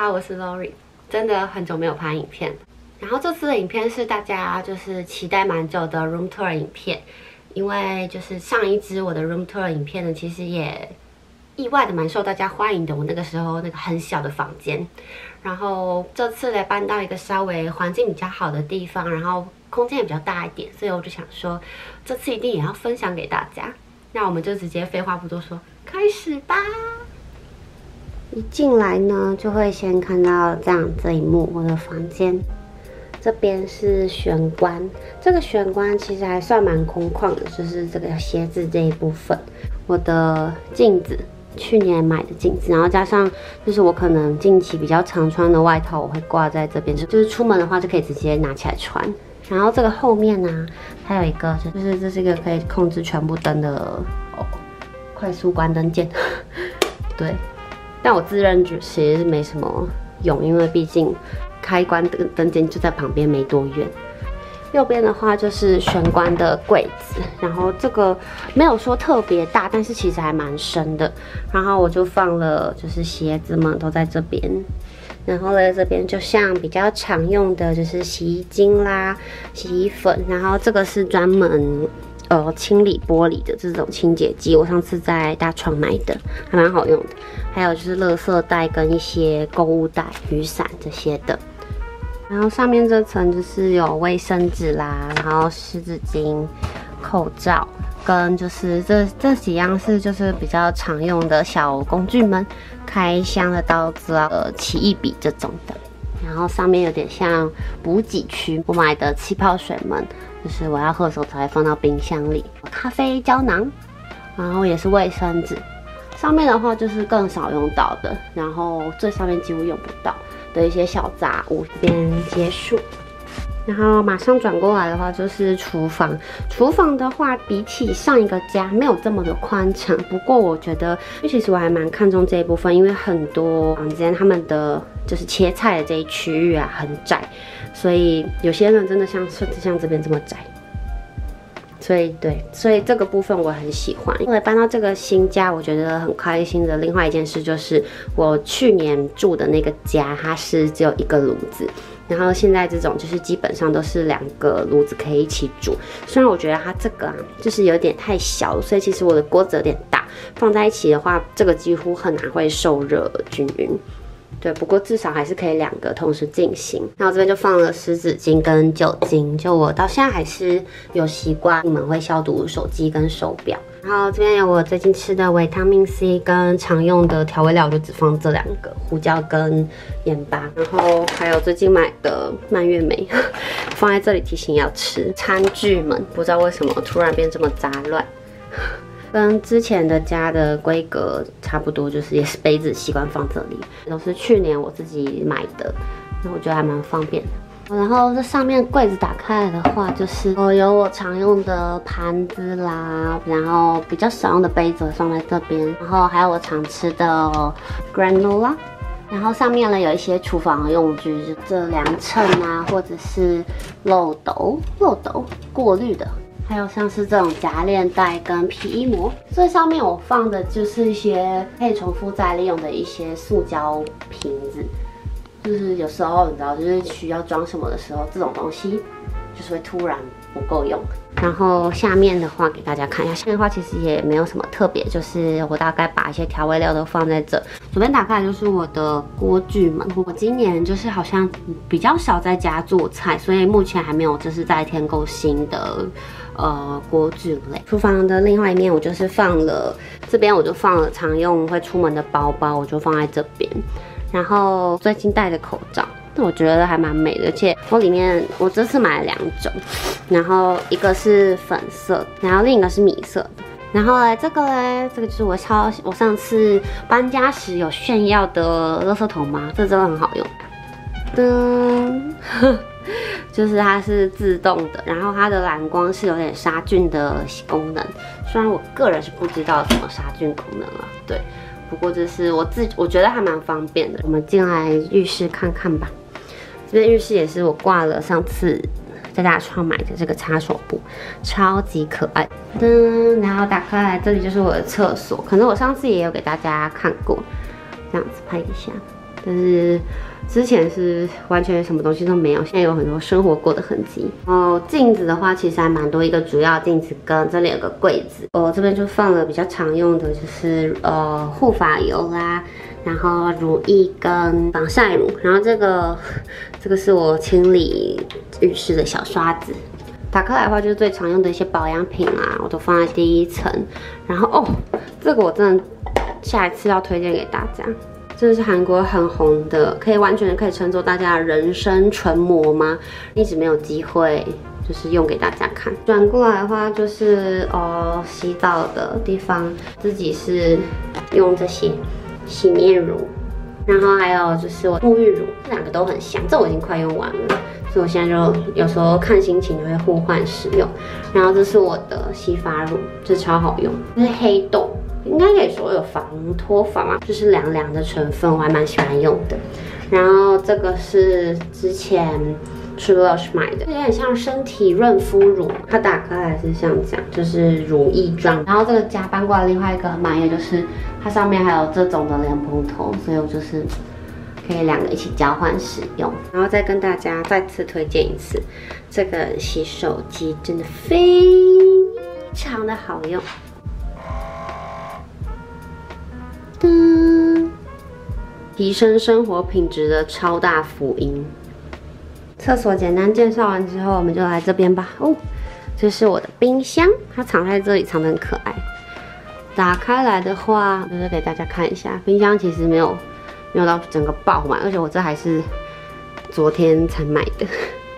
家好，我是 Lori，真的很久没有拍影片，然后这次的影片是大家就是期待蛮久的 room tour 影片，因为就是上一支我的 room tour 影片呢，其实也意外的蛮受大家欢迎的。我那个时候那个很小的房间，然后这次来搬到一个稍微环境比较好的地方，然后空间也比较大一点，所以我就想说，这次一定也要分享给大家。那我们就直接废话不多说，开始吧。一进来呢，就会先看到这样这一幕，我的房间这边是玄关，这个玄关其实还算蛮空旷的，就是这个鞋子这一部分，我的镜子，去年买的镜子，然后加上就是我可能近期比较常穿的外套，我会挂在这边，就是出门的话就可以直接拿起来穿。然后这个后面呢，还有一个就是这是一个可以控制全部灯的哦，快速关灯键，对。但我自认其实没什么用，因为毕竟开关灯灯键就在旁边没多远。右边的话就是玄关的柜子，然后这个没有说特别大，但是其实还蛮深的。然后我就放了，就是鞋子嘛都在这边。然后呢，这边就像比较常用的就是洗衣精啦、洗衣粉，然后这个是专门。呃，清理玻璃的这种清洁剂，我上次在大创买的，还蛮好用的。还有就是垃圾袋跟一些购物袋、雨伞这些的。然后上面这层就是有卫生纸啦，然后湿纸巾、口罩跟就是这这几样是就是比较常用的小工具们，开箱的刀子啊，呃，奇异笔这种的。然后上面有点像补给区，我买的气泡水们。就是我要喝的时候才会放到冰箱里。咖啡胶囊，然后也是卫生纸。上面的话就是更少用到的，然后最上面几乎用不到的一些小杂物。这边结束，然后马上转过来的话就是厨房。厨房的话比起上一个家没有这么的宽敞，不过我觉得，其实我还蛮看重这一部分，因为很多房间他们的就是切菜的这一区域啊很窄。所以有些人真的像像这边这么窄，所以对，所以这个部分我很喜欢。因为搬到这个新家，我觉得很开心的。另外一件事就是，我去年住的那个家，它是只有一个炉子，然后现在这种就是基本上都是两个炉子可以一起煮。虽然我觉得它这个啊，就是有点太小，所以其实我的锅子有点大，放在一起的话，这个几乎很难会受热均匀。对，不过至少还是可以两个同时进行。那我这边就放了湿纸巾跟酒精，就我到现在还是有习惯，你们会消毒手机跟手表。然后这边有我最近吃的维他命 C 跟常用的调味料，就只放这两个，胡椒跟盐巴。然后还有最近买的蔓越莓，放在这里提醒要吃。餐具们不知道为什么突然变这么杂乱。跟之前的家的规格差不多，就是也是杯子习惯放这里，都是去年我自己买的，那我觉得还蛮方便的。然后这上面柜子打开来的话，就是我有我常用的盘子啦，然后比较少用的杯子放在这边，然后还有我常吃的 granola，然后上面呢有一些厨房用具，就这量秤啊，或者是漏斗、漏斗过滤的。还有像是这种夹链袋跟皮衣膜，最上面我放的就是一些可以重复再利用的一些塑胶瓶子，就是有时候你知道，就是需要装什么的时候，这种东西就是会突然不够用。然后下面的话给大家看一下，下面的话其实也没有什么特别，就是我大概把一些调味料都放在这。左边打开就是我的锅具们，我今年就是好像比较少在家做菜，所以目前还没有就是在添购新的。呃，锅具类。厨房的另外一面，我就是放了这边，我就放了常用会出门的包包，我就放在这边。然后最近戴的口罩，我觉得还蛮美的。而且我里面我这次买了两种，然后一个是粉色，然后另一个是米色的。然后嘞，这个嘞，这个就是我超我上次搬家时有炫耀的垃圾桶吗？这真的很好用。噔。就是它是自动的，然后它的蓝光是有点杀菌的功能，虽然我个人是不知道怎么杀菌功能了，对，不过这是我自我觉得还蛮方便的。我们进来浴室看看吧，这边浴室也是我挂了上次在大创买的这个擦手布，超级可爱。噔，然后打开来，这里就是我的厕所，可能我上次也有给大家看过，这样子拍一下。但是之前是完全什么东西都没有，现在有很多生活过的痕迹。然后镜子的话，其实还蛮多，一个主要镜子跟这里有个柜子。我这边就放了比较常用的，就是呃护发油啦，然后乳液跟防晒乳。然后这个这个是我清理浴室的小刷子。打开来的话，就是最常用的一些保养品啊，我都放在第一层。然后哦，这个我真的下一次要推荐给大家，这是韩国很红的，可以完全可以称作大家的人生唇膜吗？一直没有机会就是用给大家看。转过来的话，就是哦洗澡的地方，自己是用这些洗面乳，然后还有就是我沐浴乳，这两个都很香，这我已经快用完了。所以我现在就有时候看心情就会互换使用，然后这是我的洗发乳，这超好用，这是黑豆，应该可以说有防脱发嘛，就是凉凉的成分，我还蛮喜欢用的。然后这个是之前 Lush 买的，有点像身体润肤乳，它打开来是像这样，就是乳液状。然后这个家搬过来另外一个满意就是它上面还有这种的莲蓬头，所以我就是。可以两个一起交换使用，然后再跟大家再次推荐一次，这个洗手机真的非常的好用。噔，提升生活品质的超大福音。厕所简单介绍完之后，我们就来这边吧。哦，这是我的冰箱，它藏在这里，藏得很可爱。打开来的话，就是给大家看一下，冰箱其实没有。没有到整个爆满，而且我这还是昨天才买的。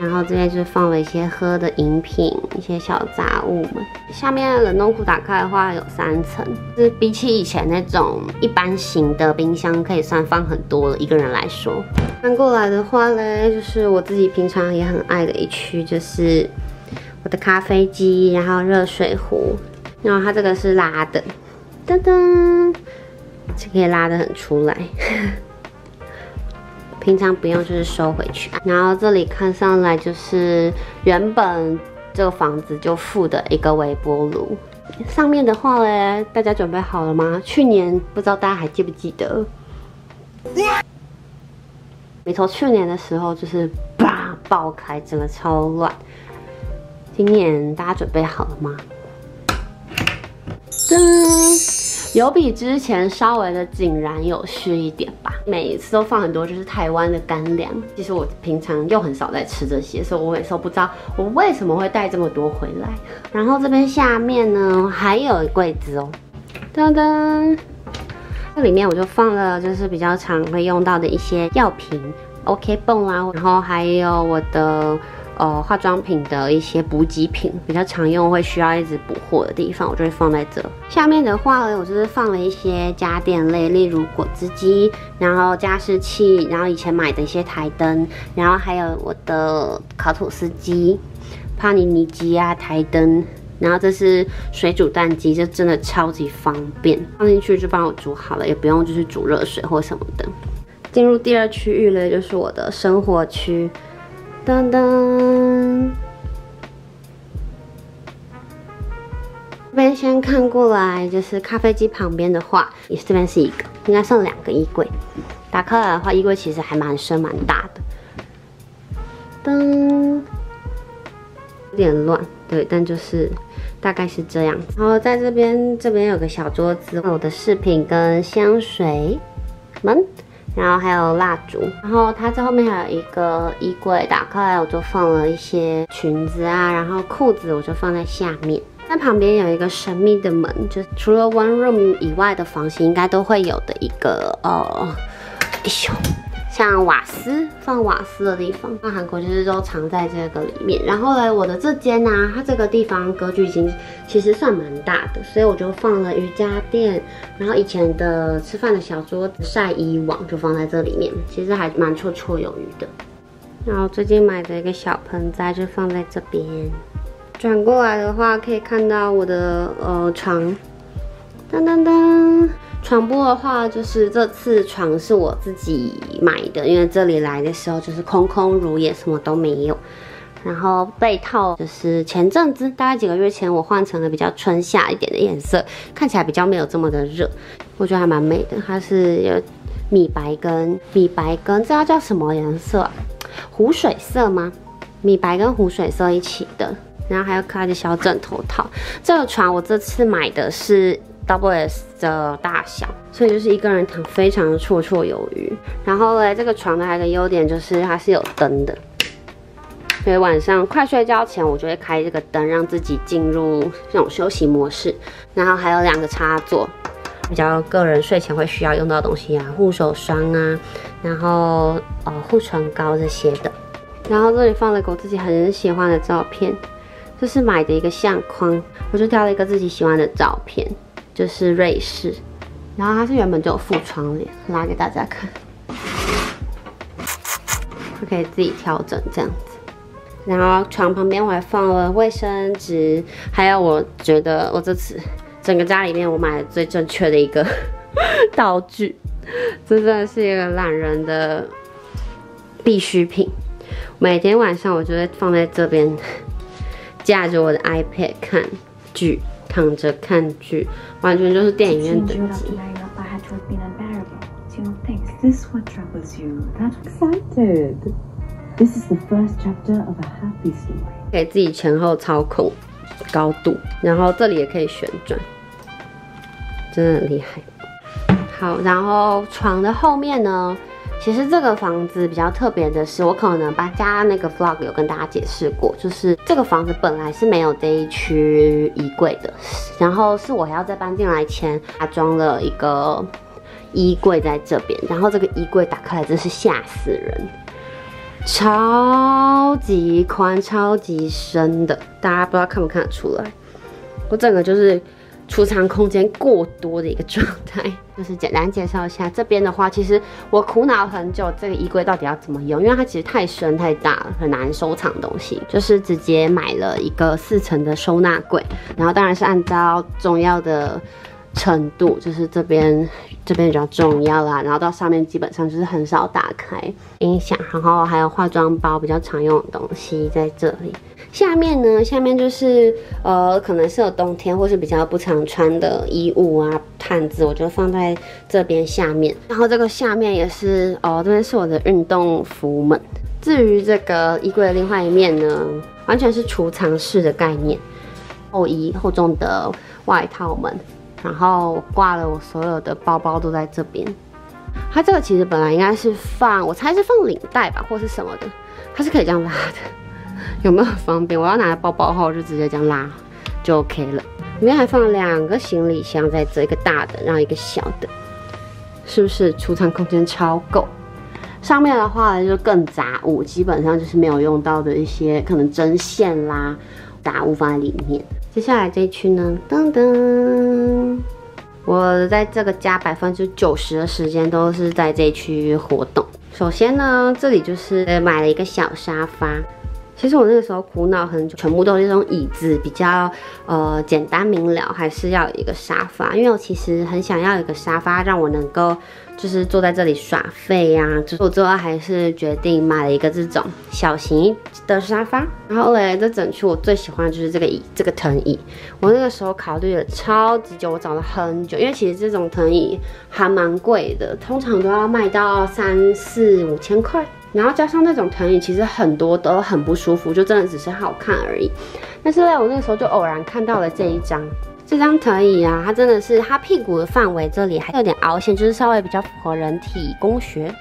然后这边就是放了一些喝的饮品，一些小杂物们。下面冷冻库打开的话有三层，是比起以前那种一般型的冰箱，可以算放很多了。一个人来说，翻过来的话嘞，就是我自己平常也很爱的一区，就是我的咖啡机，然后热水壶，然后它这个是拉的，噔噔。可以拉得很出来，平常不用就是收回去。然后这里看上来就是原本这个房子就附的一个微波炉。上面的话嘞，大家准备好了吗？去年不知道大家还记不记得？没错，去年的时候就是叭爆开，整个超乱。今年大家准备好了吗？噔。有比之前稍微的井然有序一点吧。每一次都放很多，就是台湾的干粮。其实我平常又很少在吃这些，所以我每次都不知道我为什么会带这么多回来。然后这边下面呢还有柜子哦，噔噔，这里面我就放了就是比较常会用到的一些药品，OK 泵啦，然后还有我的。呃，化妆品的一些补给品比较常用，会需要一直补货的地方，我就会放在这。下面的话呢，我就是放了一些家电类，例如果汁机，然后加湿器，然后以前买的一些台灯，然后还有我的烤吐司机、帕尼尼机啊、台灯，然后这是水煮蛋机，这真的超级方便，放进去就帮我煮好了，也不用就是煮热水或什么的。进入第二区域呢，就是我的生活区。噔噔，这边先看过来，就是咖啡机旁边的话，也是这边是一个，应该剩两个衣柜。打开来的话，衣柜其实还蛮深蛮大的。噔，有点乱，对，但就是大概是这样。然后在这边，这边有个小桌子，我的饰品跟香水门。然后还有蜡烛，然后它这后面还有一个衣柜，打开来我就放了一些裙子啊，然后裤子我就放在下面。在旁边有一个神秘的门，就除了 one room 以外的房型应该都会有的一个哦，哎呦。像瓦斯放瓦斯的地方，那韩国就是都藏在这个里面。然后呢，我的这间呢，它这个地方格局已经其实算蛮大的，所以我就放了瑜伽垫，然后以前的吃饭的小桌子、晒衣网就放在这里面，其实还蛮绰绰有余的。然后最近买的一个小盆栽就放在这边。转过来的话，可以看到我的呃床，噔噔噔。床铺的话，就是这次床是我自己买的，因为这里来的时候就是空空如也，什么都没有。然后被套就是前阵子大概几个月前，我换成了比较春夏一点的颜色，看起来比较没有这么的热，我觉得还蛮美的。它是有米白跟米白跟这要叫什么颜色？湖水色吗？米白跟湖水色一起的，然后还有可爱的小枕头套。这个床我这次买的是 double S 的大小，所以就是一个人躺非常的绰绰有余。然后嘞，这个床呢还有个优点就是它是有灯的。所以晚上快睡觉前，我就会开这个灯，让自己进入这种休息模式。然后还有两个插座，比较个人睡前会需要用到的东西啊，护手霜啊，然后呃护唇膏这些的。然后这里放了个我自己很喜欢的照片，这是买的一个相框，我就挑了一个自己喜欢的照片，就是瑞士。然后它是原本就有副窗帘，拉给大家看，可以自己调整这样子。然后床旁边我还放了卫生纸，还有我觉得我这次整个家里面我买的最正确的一个 道具，这真的是一个懒人的必需品。每天晚上我就会放在这边，架着我的 iPad 看剧，躺着看剧，完全就是电影院等级。This is the first chapter of a happy story。给自己前后操控高度，然后这里也可以旋转，真的很厉害。好，然后床的后面呢，其实这个房子比较特别的是，我可能搬家那个 vlog 有跟大家解释过，就是这个房子本来是没有这一区衣柜的，然后是我要在搬进来前，它装了一个衣柜在这边，然后这个衣柜打开来真是吓死人。超级宽、超级深的，大家不知道看不看得出来？我整个就是储藏空间过多的一个状态。就是简单介绍一下，这边的话，其实我苦恼很久，这个衣柜到底要怎么用，因为它其实太深太大了，很难收藏东西。就是直接买了一个四层的收纳柜，然后当然是按照重要的。程度就是这边这边比较重要啦，然后到上面基本上就是很少打开音响，然后还有化妆包比较常用的东西在这里。下面呢，下面就是呃可能是有冬天或是比较不常穿的衣物啊毯子，我就放在这边下面。然后这个下面也是哦，这边是我的运动服们。至于这个衣柜的另外一面呢，完全是储藏室的概念，厚衣厚重的外套们。然后挂了我所有的包包都在这边，它这个其实本来应该是放，我猜是放领带吧，或是什么的，它是可以这样拉的，有没有很方便？我要拿包包我就直接这样拉就 OK 了。里面还放两个行李箱在这，一个大的，然后一个小的，是不是储藏空间超够？上面的话就更杂物，基本上就是没有用到的一些可能针线啦，杂物放在里面。接下来这一区呢，噔噔，我在这个家百分之九十的时间都是在这一区活动。首先呢，这里就是买了一个小沙发。其实我那个时候苦恼很久，全部都是这种椅子，比较呃简单明了，还是要有一个沙发，因为我其实很想要一个沙发，让我能够就是坐在这里耍废呀。我最后还是决定买了一个这种小型的沙发。然后嘞，这整区我最喜欢的就是这个椅，这个藤椅。我那个时候考虑了超级久，我找了很久，因为其实这种藤椅还蛮贵的，通常都要卖到三四五千块。然后加上那种藤椅，其实很多都很不舒服，就真的只是好看而已。但是呢，我那个时候就偶然看到了这一张，这张藤椅啊，它真的是它屁股的范围这里还有点凹陷，就是稍微比较符合人体工学。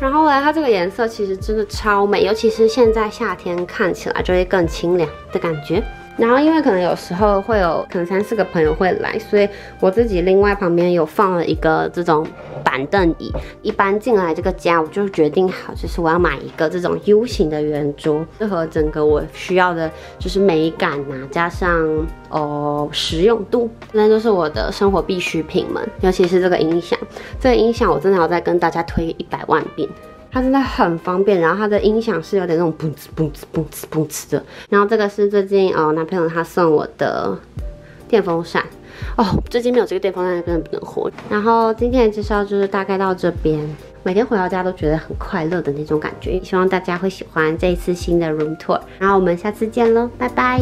然后呢，它这个颜色其实真的超美，尤其是现在夏天看起来就会更清凉的感觉。然后因为可能有时候会有可能三四个朋友会来，所以我自己另外旁边有放了一个这种板凳椅。一般进来这个家，我就决定好，就是我要买一个这种 U 型的圆桌，适合整个我需要的，就是美感呐，加上哦实用度，那就是我的生活必需品们。尤其是这个音响，这个音响我真的要再跟大家推一百万遍。它真的很方便，然后它的音响是有点那种嘣哧嘣哧嘣哧嘣哧的。然后这个是最近哦男朋友他送我的电风扇哦，最近没有这个电风扇根本不能活。然后今天的介绍就是大概到这边，每天回到家都觉得很快乐的那种感觉，希望大家会喜欢这一次新的 room tour。然后我们下次见喽，拜拜。